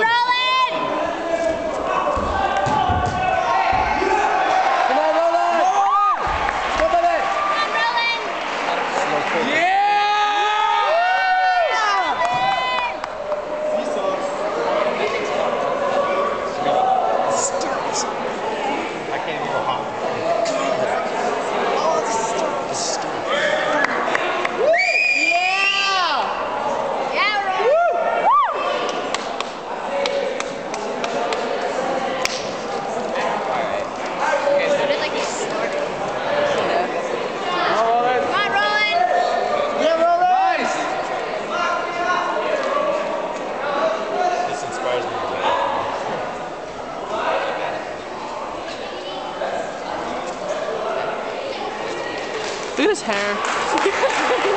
Roland! Look at his hair.